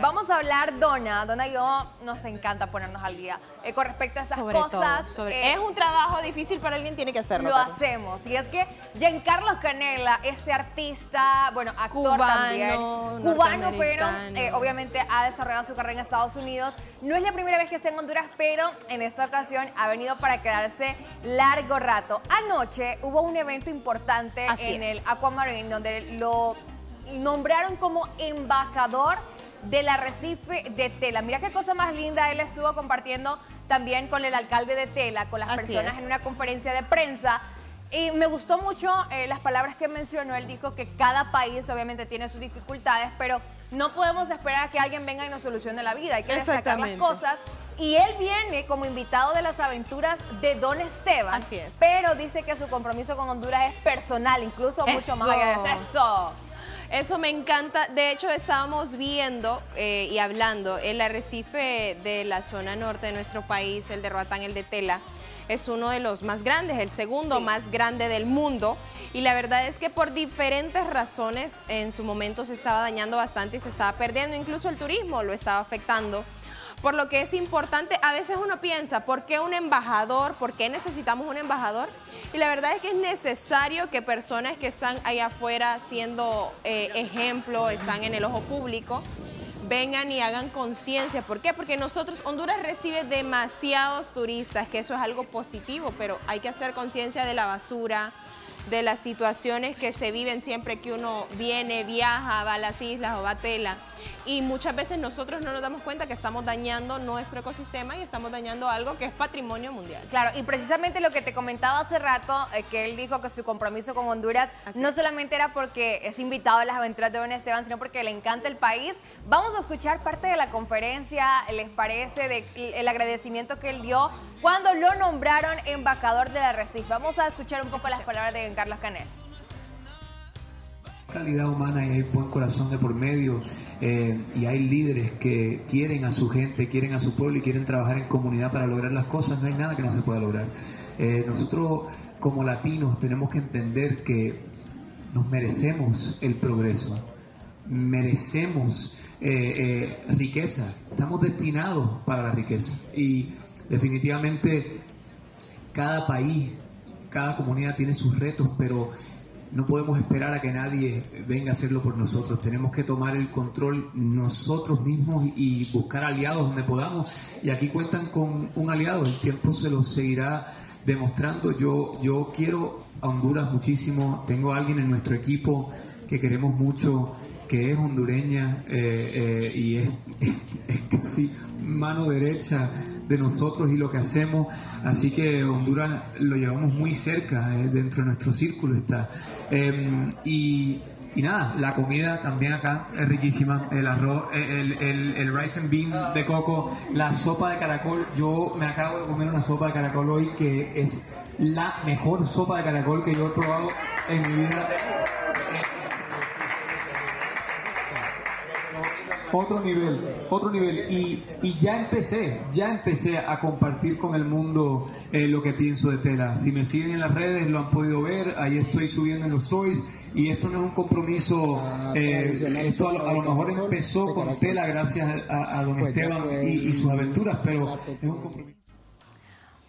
Vamos a hablar, Dona. Dona y yo nos encanta ponernos al día eh, con respecto a estas cosas. Eh, es un trabajo difícil, pero alguien tiene que hacerlo. Lo hacemos. Y es que Giancarlo Canela, ese artista, bueno, actor también, cubano, pero eh, obviamente ha desarrollado su carrera en Estados Unidos. No es la primera vez que está en Honduras, pero en esta ocasión ha venido para quedarse largo rato. Anoche hubo un evento importante en el Aquamarine donde lo nombraron como embajador del arrecife de Tela. Mira qué cosa más linda, él estuvo compartiendo también con el alcalde de Tela, con las personas en una conferencia de prensa. Y me gustó mucho eh, las palabras que mencionó. Él dijo que cada país obviamente tiene sus dificultades, pero no podemos esperar a que alguien venga y nos solucione la vida. Hay que destacar las cosas. Y él viene como invitado de las aventuras de Don Esteban. Así es. Pero dice que su compromiso con Honduras es personal, incluso mucho más allá de eso. Eso me encanta. De hecho, estábamos viendo eh, y hablando el arrecife de la zona norte de nuestro país, el de Roatán, el de Tela, es uno de los más grandes, el segundo más grande del mundo. Y la verdad es que por diferentes razones en su momento se estaba dañando bastante y se estaba perdiendo. Incluso el turismo lo estaba afectando. Por lo que es importante, a veces uno piensa, ¿por qué un embajador? ¿Por qué necesitamos un embajador? Y la verdad es que es necesario que personas que están ahí afuera siendo eh, ejemplo, están en el ojo público, vengan y hagan conciencia. ¿Por qué? Porque nosotros, Honduras recibe demasiados turistas, que eso es algo positivo, pero hay que hacer conciencia de la basura, de las situaciones que se viven siempre que uno viene, viaja, va a las islas o va a Tela. Y muchas veces nosotros no nos damos cuenta que estamos dañando nuestro ecosistema y estamos dañando algo que es patrimonio mundial. Claro, y precisamente lo que te comentaba hace rato, eh, que él dijo que su compromiso con Honduras no solamente era porque es invitado a las aventuras de Don Esteban, sino porque le encanta el país. Vamos a escuchar parte de la conferencia, ¿les parece? De, el agradecimiento que él dio cuando lo nombraron embajador de la Recife. Vamos a escuchar un poco las palabras de Carlos Canet. Calidad humana y hay buen corazón de por medio eh, y hay líderes que quieren a su gente, quieren a su pueblo y quieren trabajar en comunidad para lograr las cosas. No hay nada que no se pueda lograr. Eh, nosotros como latinos tenemos que entender que nos merecemos el progreso, merecemos eh, riqueza, estamos destinados para la riqueza y Definitivamente cada país, cada comunidad tiene sus retos, pero no podemos esperar a que nadie venga a hacerlo por nosotros. Tenemos que tomar el control nosotros mismos y buscar aliados donde podamos. Y aquí cuentan con un aliado, el tiempo se lo seguirá demostrando. Yo, yo quiero a Honduras muchísimo, tengo a alguien en nuestro equipo que queremos mucho, que es hondureña eh, eh, y es, casi mano derecha de nosotros y lo que hacemos. Así que Honduras lo llevamos muy cerca, eh, dentro de nuestro círculo está. Em, y, nada, la comida también acá es riquísima. El arroz, el, el, el, rice and bean de coco, la sopa de caracol. Yo me acabo de comer una sopa de caracol hoy que es la mejor sopa de caracol que yo he probado en mi vida. Otro nivel, otro nivel. Y, y, ya empecé, ya empecé a compartir con el mundo eh, lo que pienso de Tela. Si me siguen en las redes lo han podido ver, ahí estoy subiendo en los stories. Y esto no es un compromiso, eh, esto a lo, mejor empezó con Tela gracias a, don Esteban y, y sus aventuras, pero es un compromiso.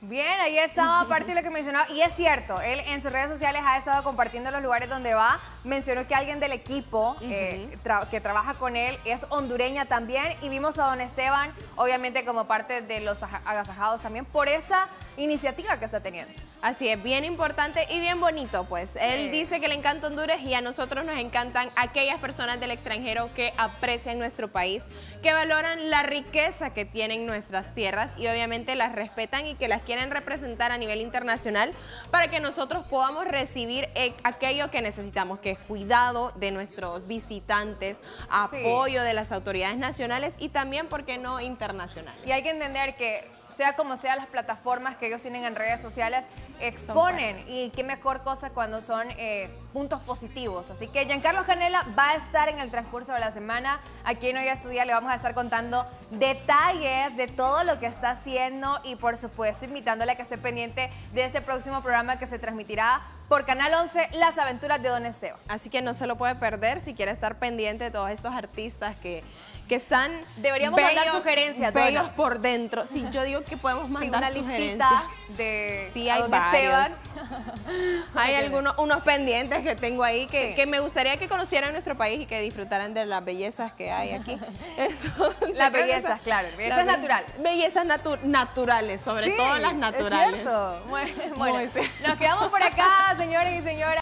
Bien, ahí estaba parte de lo que mencionó. Y es cierto, él en sus redes sociales ha estado compartiendo los lugares donde va. Mencionó que alguien del equipo eh, que trabaja con él es hondureña también. Y vimos a don Esteban, obviamente como parte de los agasajados también, por esa iniciativa que está teniendo. Así es, bien importante y bien bonito, pues. Él dice que le encanta Honduras y a nosotros nos encantan aquellas personas del extranjero que aprecian nuestro país, que valoran la riqueza que tienen nuestras tierras y obviamente las respetan y que las quieren representar a nivel internacional para que nosotros podamos recibir eh, aquello que necesitamos, que es cuidado de nuestros visitantes, apoyo de las autoridades nacionales y también, ¿por qué no, internacionales? Y hay que entender que sea como sea las plataformas que ellos tienen en redes sociales, exponen y qué mejor cosa cuando son... Eh, puntos positivos. Así que Giancarlo Canela va a estar en el transcurso de la semana. Aquí en Hoy a Estudiar le vamos a estar contando detalles de todo lo que está haciendo y por supuesto invitándole a que esté pendiente de este próximo programa que se transmitirá por Canal 11, Las Aventuras de Don Esteban. Así que no se lo puede perder si quiere estar pendiente de todos estos artistas que que están Deberíamos mandar sugerencias. Bellos por dentro. Sí, yo digo que podemos mandar sí, una sugerencias. de sí, hay varios. hay algunos unos pendientes que tengo ahí que, que, me gustaría que conocieran nuestro país y que disfrutaran de las bellezas que hay aquí. las bellezas, claro. Bellezas naturales. Bellezas naturales, sobre todo las naturales. Es cierto. Bueno, Nos quedamos por acá, señores y señoras.